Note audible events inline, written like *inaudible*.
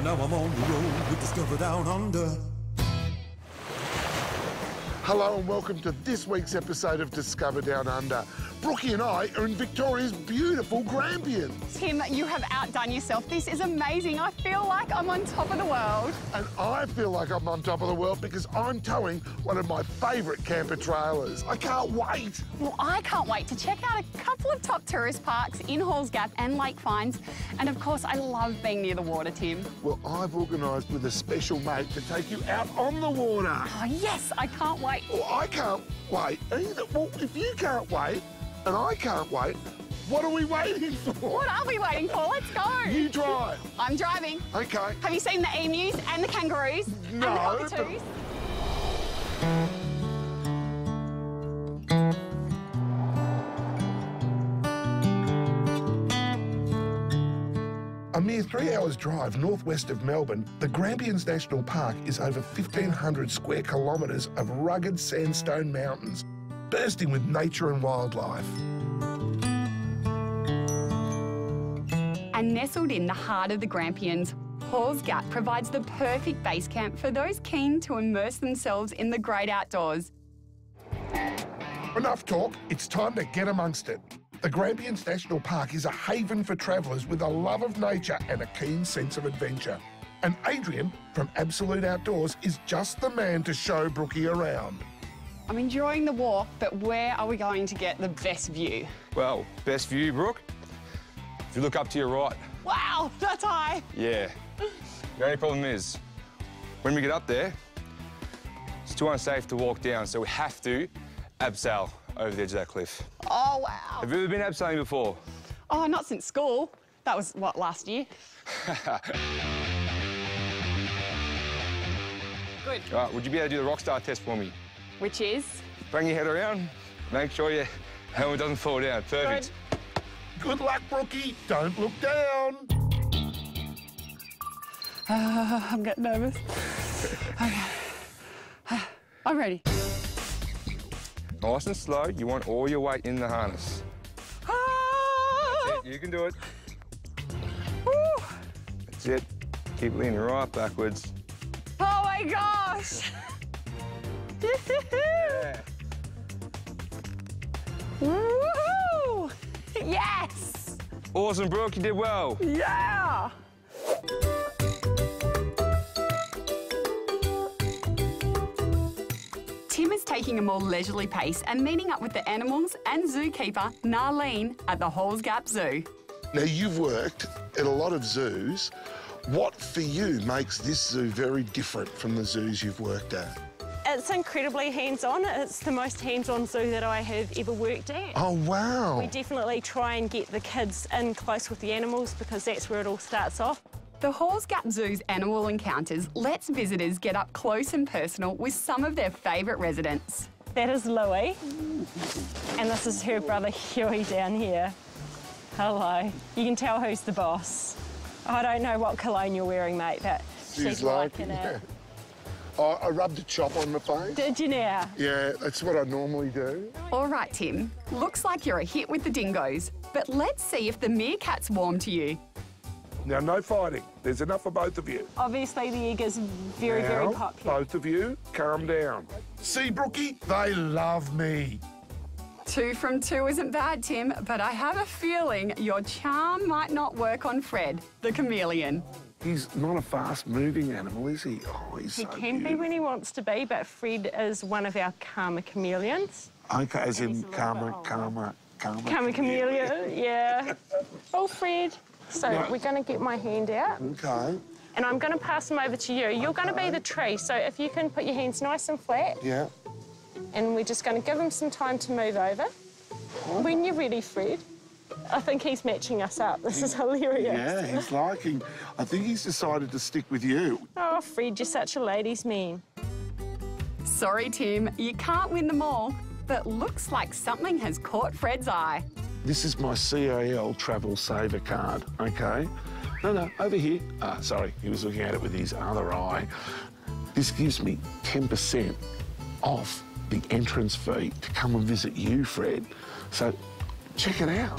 And now I'm on the road with Discover Down Under. Hello and welcome to this week's episode of Discover Down Under. Brookie and I are in Victoria's beautiful Grampians. Tim, you have outdone yourself. This is amazing. I feel like I'm on top of the world. And I feel like I'm on top of the world because I'm towing one of my favourite camper trailers. I can't wait. Well, I can't wait to check out a couple of top tourist parks in Halls Gap and Lake Fyans. And of course, I love being near the water, Tim. Well, I've organised with a special mate to take you out on the water. Oh, yes, I can't wait. Well, I can't wait either. Well, if you can't wait and I can't wait, what are we waiting for? What are we waiting for? Let's go. You drive. I'm driving. Okay. Have you seen the emus and the kangaroos No, and the but- A mere three hours drive northwest of Melbourne, the Grampians National Park is over 1,500 square kilometres of rugged sandstone mountains, bursting with nature and wildlife. And nestled in the heart of the Grampians, Halls Gap provides the perfect base camp for those keen to immerse themselves in the great outdoors. Enough talk, it's time to get amongst it. The Grampians National Park is a haven for travellers with a love of nature and a keen sense of adventure. And Adrian from Absolute Outdoors is just the man to show Brookie around. I'm enjoying the walk, but where are we going to get the best view? Well, best view, Brooke. If you look up to your right, Wow, *laughs* that's high. yeah. The only problem is, when we get up there, it's too unsafe to walk down, so we have to abseil over the edge of that cliff. Oh, wow. Have you ever been abseiling before? Oh, not since school. That was, what, last year? *laughs* Good. All right, would you be able to do the Rockstar test for me? Which is? Bring your head around, make sure your *laughs* helmet doesn't fall down. Perfect. Good luck, Brookie. Don't look down. *sighs* I'm getting nervous. *sighs* okay. *sighs* I'm ready. Nice and slow. You want all your weight in the harness. Ah! You can do it. Woo! That's it. Keep leaning right backwards. Oh my gosh! Yeah. Woohoo! Yes! Awesome, Brooke. You did well. Yeah! Taking a more leisurely pace and meeting up with the animals and zookeeper Narlene at the Halls Gap Zoo. Now, you've worked at a lot of zoos. What for you makes this zoo very different from the zoos you've worked at? It's incredibly hands-on. It's the most hands-on zoo that I have ever worked at. Oh, wow. We definitely try and get the kids in close with the animals because that's where it all starts off. The Halls Gap Zoo's annual encounters lets visitors get up close and personal with some of their favourite residents. That is Louie, and this is her brother Huey down here. Hello. You can tell who's the boss. I don't know what cologne you're wearing, mate, but she's, liking it. I, I rubbed a chop on my face. Did you now? Yeah, that's what I normally do. All right, Tim. Looks like you're a hit with the dingoes, but let's see if the meerkat's warm to you. Now, no fighting. There's enough for both of you. Obviously, the egg is very, now, very popular. both of you, calm down. See, Brookie, they love me. Two from two isn't bad, Tim, but I have a feeling your charm might not work on Fred, the chameleon. He's not a fast-moving animal, is he? Oh, he's He so can be when he wants to be, but Fred is one of our karma chameleons. Okay, as in He's a little karma, bit karma, karma. Karma chameleon, yeah. *laughs* Oh, Fred. So Yeah. we're going to get my hand out, Okay, and I'm going to pass them over to you. You're going to be the tree, so if you can put your hands nice and flat, yeah. and we're just going to give him some time to move over. When you're ready, Fred. I think he's matching us up. This is hilarious. Yeah, he's liking. I think he's decided to stick with you. Oh, Fred, you're such a ladies' man. Sorry, Tim, you can't win them all, but looks like something has caught Fred's eye. This is my CIL Travel Saver card, okay? No, no, over here. Ah, sorry, he was looking at it with his other eye. This gives me 10% off the entrance fee to come and visit you, Fred. So check it out.